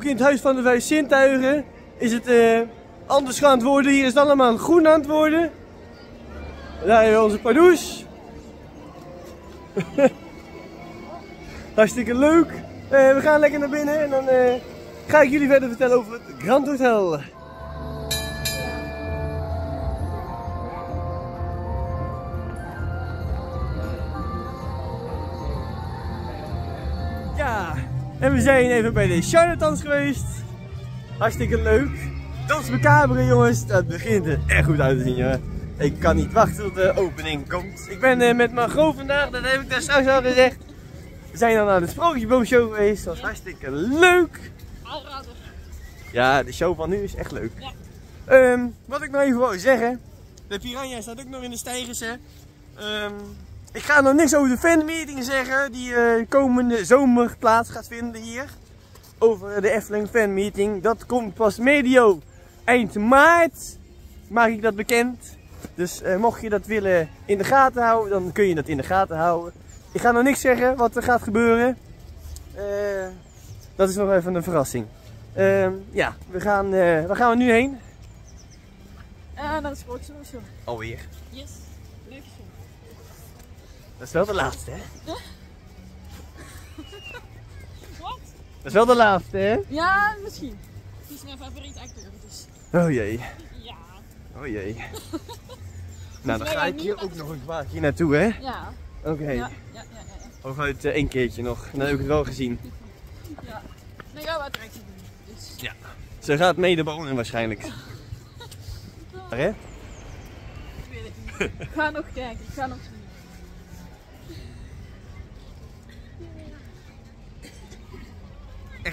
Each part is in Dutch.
ook in het Huis van de Vijf Zintuigen is het eh, anders gaan worden. Hier is het allemaal groen aan het worden. Daar hebben we onze Pardoes. Hartstikke leuk. Eh, we gaan lekker naar binnen en dan eh, ga ik jullie verder vertellen over het Grand Hotel. En we zijn even bij de charlatans geweest. Hartstikke leuk. Dans Macabre jongens, dat begint er echt goed uit te zien ja. Ik kan niet wachten tot de opening komt. Ik ben eh, met Margot vandaag, dat heb ik daar straks al gezegd. We zijn dan naar de Sprookjesboomshow geweest, dat was hartstikke leuk. Aanrader. Ja, de show van nu is echt leuk. Ja. Ehm, wat ik nog even wou zeggen. De Piranha staat ook nog in de stijgers. Hè. Ehm, ik ga nog niks over de fanmeeting zeggen. Die eh, komende zomer plaats gaat vinden hier. Over de Efteling fanmeeting. Dat komt pas medio eind maart. Maak ik dat bekend. Dus eh, mocht je dat willen in de gaten houden, dan kun je dat in de gaten houden. Ik ga nog niks zeggen wat er gaat gebeuren. Eh, dat is nog even een verrassing. Ehm, ja, we gaan, eh, waar gaan we nu heen? En naar de sportshow. Alweer. Yes. Dat is wel de laatste, hè? Wat? Dat is wel de laatste, hè? Ja, misschien. Het is mijn favoriet acteur, dus Oh jee, ja. oh jee. nou, dan ga ja, ik hier ook nog een paar keer naartoe, hè? Ja. Oké. Ja, ja, ja, ja. ja. Eh, één keertje nog. Dan heb ik het wel gezien. ja. Nee, jouw attractie doen. Dus. Ja. Ze gaat mede wonen waarschijnlijk. Maar, hè? Ik weet het niet. Ik ga nog kijken, ik ga nog zien.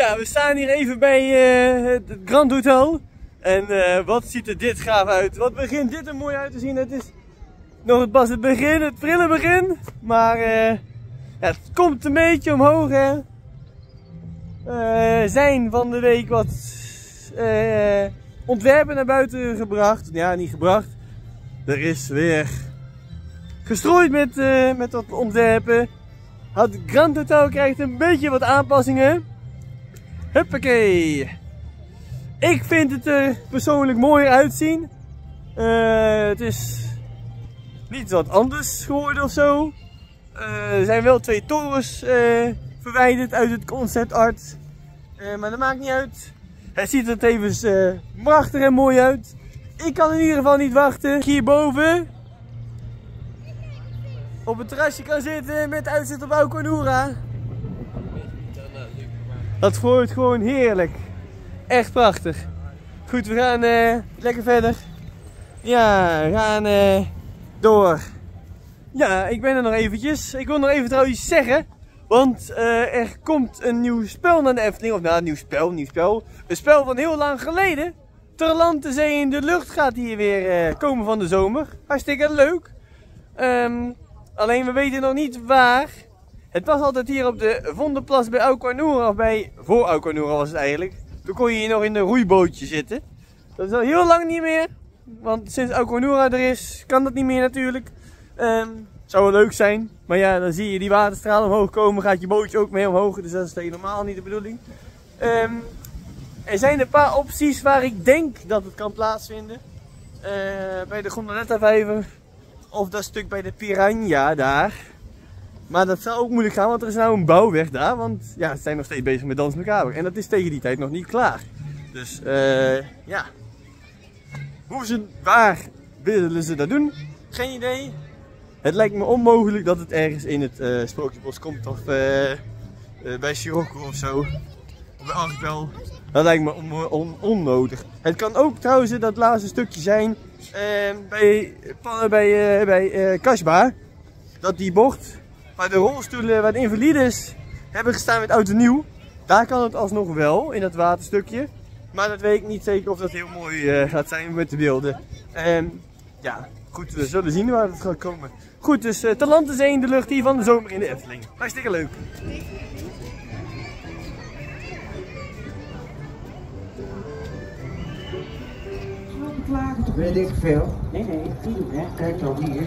Ja, we staan hier even bij eh, het Grand Hotel. En eh, wat ziet er dit gaaf uit. Wat begint dit er mooi uit te zien. Het is nog pas het begin, het prille begin. Maar eh, ja, het komt een beetje omhoog hè. Zijn van de week wat ontwerpen naar buiten gebracht. Ja, niet gebracht. Er is weer gestrooid met, met wat ontwerpen. Het Grand Hotel krijgt een beetje wat aanpassingen. Huppakee. Ik vind het er persoonlijk mooier uitzien. Eh, het is niet wat anders geworden of zo. Eh, er zijn wel twee torens eh, verwijderd uit het concept art. Eh, maar dat maakt niet uit. Het ziet er tevens eh prachtig en mooi uit. Ik kan in ieder geval niet wachten. Hierboven op het terrasje kan zitten met uitzicht op Aukonura. Dat wordt gewoon heerlijk. Echt prachtig. Goed, we gaan eh, lekker verder. Ja, we gaan eh, door. Ja, ik ben er nog eventjes. Ik wil nog even trouwens zeggen. Want eh, er komt een nieuw spel naar de Efteling. Of nou, een nieuw spel, nieuw spel. Een spel van heel lang geleden. Terlante Zee in de Lucht gaat hier weer komen van de zomer. Hartstikke leuk. Ehm, alleen we weten nog niet waar. Het was altijd hier op de Vondelplas bij Auquanura, of bij, voor Auquanura was het eigenlijk. Toen kon je hier nog in een roeibootje zitten. Dat is al heel lang niet meer. Want sinds Auquanura er is, kan dat niet meer natuurlijk. Ehm, zou wel leuk zijn. Maar ja, dan zie je die waterstralen omhoog komen, gaat je bootje ook mee omhoog. Dus dat is helemaal niet de bedoeling. Ehm, er zijn een paar opties waar ik denk dat het kan plaatsvinden. Eh, bij de Gondoletta Vijver. Of dat stuk bij de Piranha daar. Maar dat zou ook moeilijk gaan, want er is nou een bouwweg daar. Want ja, ze zijn nog steeds bezig met Dans Macabre. En dat is tegen die tijd nog niet klaar. Dus eh ja. Hoe ze, waar willen ze dat doen? Geen idee. Het lijkt me onmogelijk dat het ergens in het eh Sprookjesbos komt of eh, bij Sirocco of zo. Of bij Archipel. Dat lijkt me on- on- onnodig. Het kan ook trouwens dat laatste stukje zijn bij, bij, bij Kasbah. Dat die bocht waar de rolstoelen, waar de invalides hebben gestaan met oud en nieuw. Daar kan het alsnog wel, in dat waterstukje. Maar dat weet ik niet zeker of dat heel mooi eh, gaat zijn met de beelden. En ja, goed, we zullen zien waar het gaat komen. Goed, dus uh, Talante Zee in de lucht hier van de zomer in de Efteling. Hartstikke leuk. Weet ik veel? Nee, nee, niet doen hè. Kijk dan hier.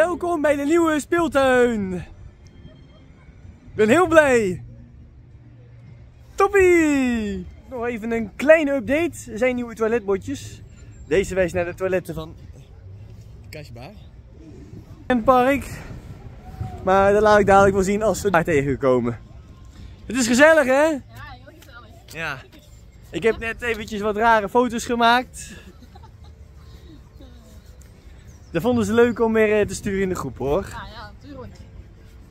Welkom bij de nieuwe speeltuin. Ik ben heel blij. Toppie! Nog even een kleine update. Er zijn nieuwe toiletbordjes. Deze wijst naar de toiletten van Kasbah. En het park. Maar dat laat ik dadelijk wel zien als we daar tegenkomen. Het is gezellig hè? Ja, heel gezellig. Ja. Ik heb net eventjes wat rare foto's gemaakt. Dat vonden ze leuk om weer eh, te sturen in de groep hoor. Ja, ja, natuurlijk.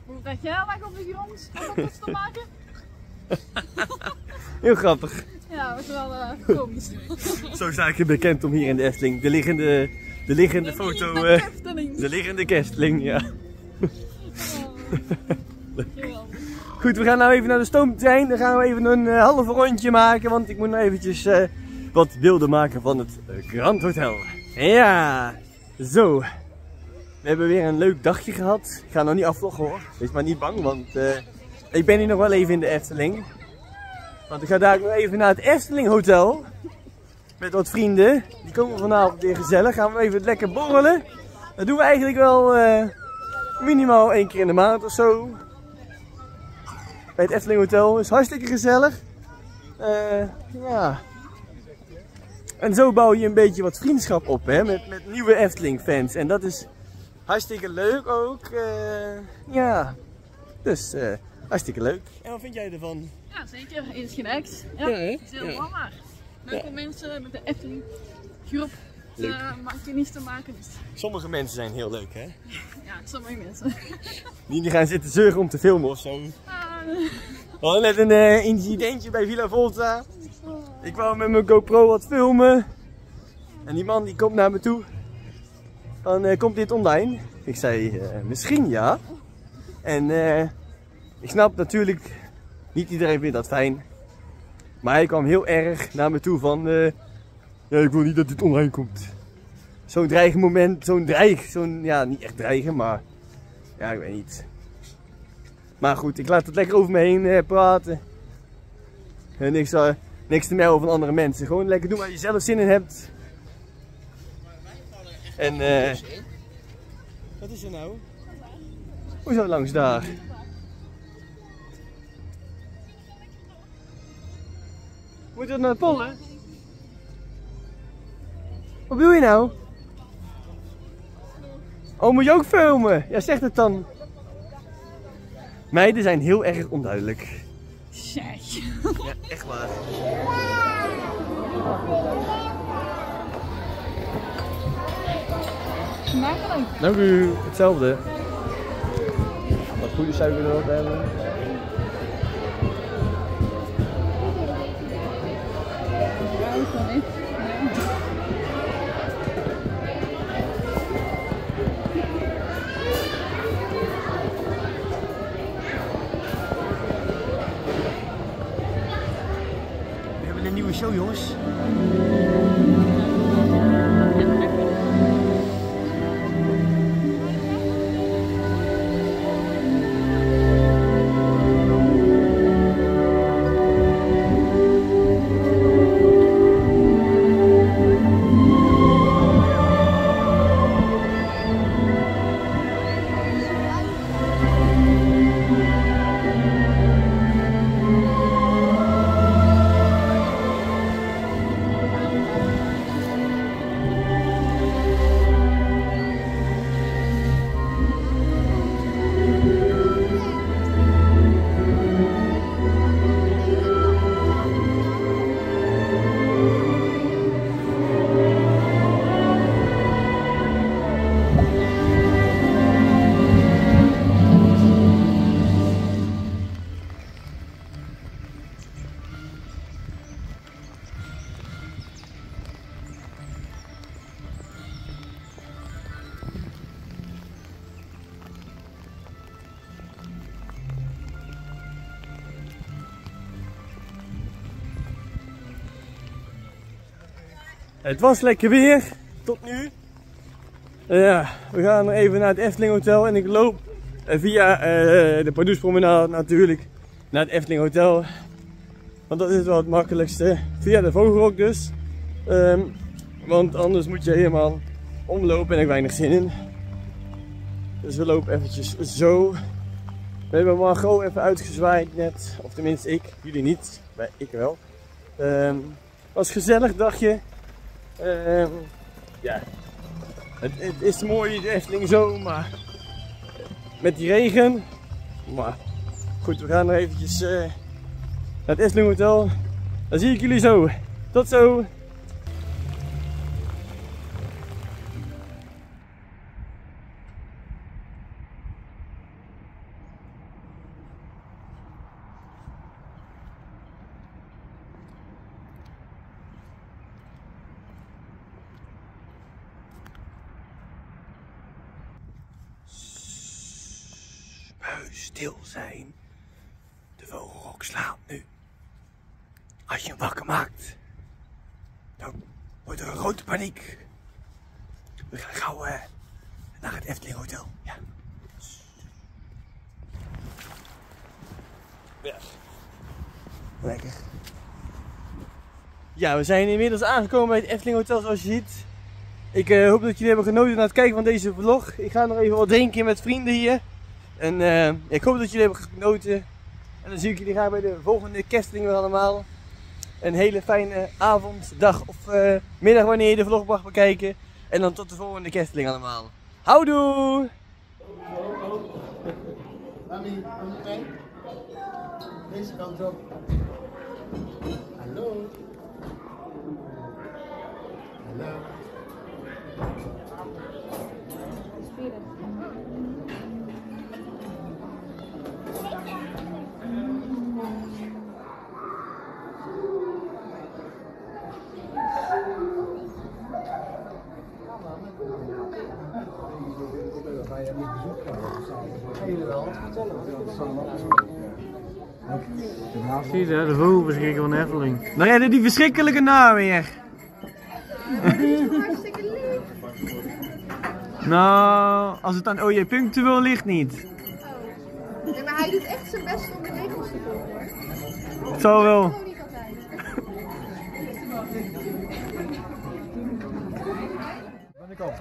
Hoe dat jij lag op de grond om foto's te maken? Heel grappig. Ja, was wel eh komisch. Zo sta ik er bekend om hier in de Efteling. De liggende, de liggende foto. De eh, Efteling. de liggende kerstling, ja. Oh. Goed, we gaan nou even naar de stoomtrein. Dan gaan we even een eh, halve rondje maken. Want ik moet nou eventjes eh, wat beelden maken van het eh, Grand Hotel. Ja, zo. We hebben weer een leuk dagje gehad. Ik ga nog niet afvloggen hoor. Wees maar niet bang, want eh, ik ben hier nog wel even in de Efteling. Want ik ga daar nog even naar het Efteling Hotel. Met wat vrienden. Die komen vanavond weer gezellig. Gaan we even lekker borrelen. Dat doen we eigenlijk wel eh, minimaal één keer in de maand of zo bij het Efteling Hotel. Is hartstikke gezellig. Eh, ja. En zo bouw je een beetje wat vriendschap op hè, met, met nieuwe Efteling fans. En dat is hartstikke leuk ook. eh, ja. Dus eh, hartstikke leuk. En wat vind jij ervan? Ja, zeker. Eet is geen ex. Ja, Ja, hè? het is heel Ja. warm maar. Leuk Ja. om mensen met de Efteling groep Leuk. uh, kennis te maken. Dus Sommige mensen zijn heel leuk hè. ja, sommige mensen. Die die gaan zitten zeuren om te filmen of zo. Ah, We hadden net een eh, incidentje bij Villa Volta. Ik wou met mijn GoPro wat filmen. En die man die komt naar me toe. Van, eh, komt dit online? Ik zei, eh, misschien ja. En eh, ik snap natuurlijk, niet iedereen vindt dat fijn. Maar hij kwam heel erg naar me toe van, ja ik wil niet dat dit online komt. Zo'n dreigend moment, zo'n dreig, zo'n, ja niet echt dreigen, maar ja ik weet niet. Maar goed, ik laat het lekker over me heen praten. En niks, eh, niks te melden van andere mensen. Gewoon lekker doen waar je zelf zin in hebt. En eh. wat is er nou? Hoezo langs daar? Moet dat naar het pollen? Wat bedoel je nou? Oh, moet je ook filmen? Ja, zeg het dan. Meiden zijn heel erg onduidelijk. Ja, echt waar. Smakelijk. Dank u, hetzelfde. Wat goede suiker erop hebben. Ja, is wel niet. Show, jongens. Het was lekker weer, tot nu. Ja, we gaan even naar het Efteling Hotel en ik loop eh, via eh, de Pardoespromenade natuurlijk naar het Efteling Hotel. Want dat is wel het makkelijkste. Via de Vogelrok dus. Ehm, want anders moet je helemaal omlopen en ik weinig zin in. Dus we lopen eventjes zo. We hebben Margot even uitgezwaaid net. Of tenminste ik, jullie niet. Maar ik wel. Ehm was gezellig dagje. Ehm, ja, het, is mooi de Efteling zo, maar met die regen. Maar goed, we gaan nog eventjes eh, naar het Efteling Hotel. Dan zie ik jullie zo. Tot zo! Stil zijn. De vogelrok slaat nu. Als je hem wakker maakt, dan wordt er een grote paniek. We gaan gauw eh, naar het Efteling Hotel. Ja. Weg. Lekker. Ja, we zijn inmiddels aangekomen bij het Efteling Hotel zoals je ziet. Ik eh, hoop dat jullie hebben genoten naar het kijken van deze vlog. Ik ga nog even wat drinken met vrienden hier. En eh, ik hoop dat jullie hebben genoten. En dan zie ik jullie graag bij de volgende casting weer allemaal. Een hele fijne avond, dag of eh, middag wanneer je de vlog mag bekijken. En dan tot de volgende casteling allemaal. Houdoe! Deze kant op. Hallo. Hallo. Zie je dat? De vogelverschrikker van de Efteling. Nou ja, die verschrikkelijke naam weer. Nou, als het aan OJ Punctueel ligt niet. Nee, maar hij doet echt zijn best om de regels te volgen hoor. Het zal wel. Gewoon niet altijd. Ben ik al.